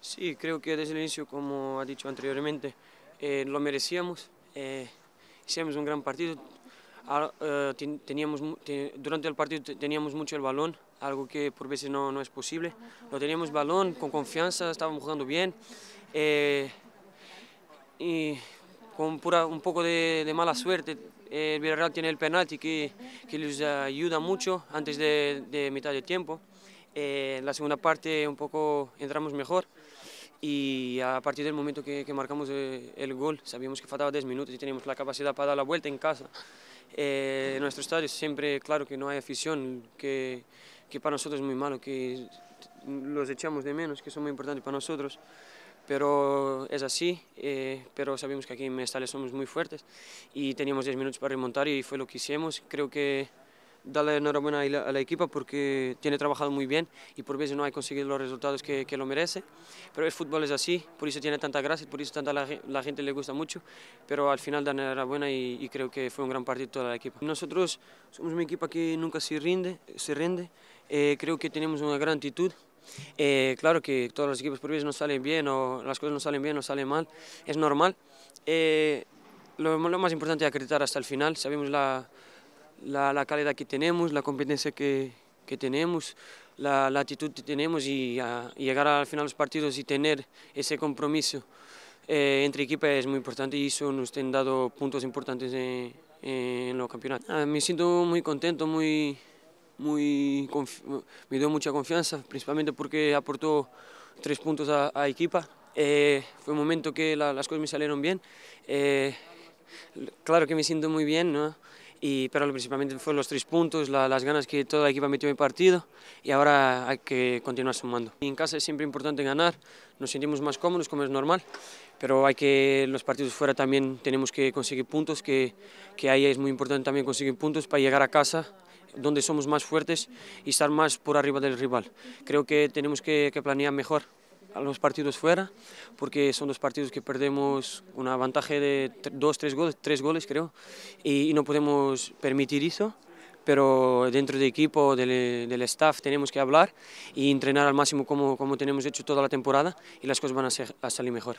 Sí, creo que desde el inicio, como ha dicho anteriormente, eh, lo merecíamos. Eh, hicimos un gran partido. Ah, eh, teníamos, durante el partido teníamos mucho el balón, algo que por veces no, no es posible. Lo teníamos balón con confianza, estábamos jugando bien. y con pura, un poco de, mala suerte, el Villarreal tiene el penalti que, que les ayuda mucho antes de, de mitad de tiempo. En la segunda parte un poco entramos mejor y a partir del momento que, marcamos eh, el gol sabíamos que faltaba 10 minutos y teníamos la capacidad para dar la vuelta en casa. Eh, en nuestro estadio siempre, claro que no hay afición, que, que para nosotros es muy malo, que los echamos de menos, que son muy importantes para nosotros, pero es así, eh, pero sabemos que aquí en Mestalla somos muy fuertes y teníamos 10 minutos para remontar y fue lo que hicimos. Creo que darle enhorabuena a la, equipa porque tiene trabajado muy bien y por veces no ha conseguido los resultados que, lo merece. Pero el fútbol es así, por eso tiene tanta gracia, por eso tanta la, gente le gusta mucho. Pero al final dan enhorabuena y, y creo que fue un gran partido toda la equipa. Nosotros somos una equipa que nunca se rinde, se rinde. Eh, creo que tenemos una gran actitud. Eh, claro que todos los equipos por veces no salen bien o las cosas no salen bien o salen mal, es normal. Eh, lo, lo, más importante es acreditar hasta el final, sabemos la, la, calidad que tenemos, la competencia que, que tenemos, la, actitud que tenemos y, llegar al final de los partidos y tener ese compromiso eh, entre equipos es muy importante y eso nos ha dado puntos importantes en, en los campeonatos. Ah, me siento muy contento, muy, muy, me dio mucha confianza, principalmente porque aportó tres puntos a, a equipa. Eh, fue un momento que las cosas me salieron bien. Eh, claro que me siento muy bien, ¿no? Y, pero principalmente fueron los tres puntos, las ganas que toda la equipa metió en el partido y ahora hay que continuar sumando. en casa es siempre importante ganar, nos sentimos más cómodos como es normal, pero hay que los partidos fuera también tenemos que conseguir puntos, que, que ahí es muy importante también conseguir puntos para llegar a casa donde somos más fuertes y estar más por arriba del rival. Creo que tenemos que, que planear mejor a los partidos fuera, porque son dos partidos que perdemos una ventaja de dos, tres goles, tres goles creo, y, no podemos permitir eso, pero dentro del equipo, del, del, staff, tenemos que hablar y entrenar al máximo como, como tenemos hecho toda la temporada y las cosas van a, ser, a salir mejor.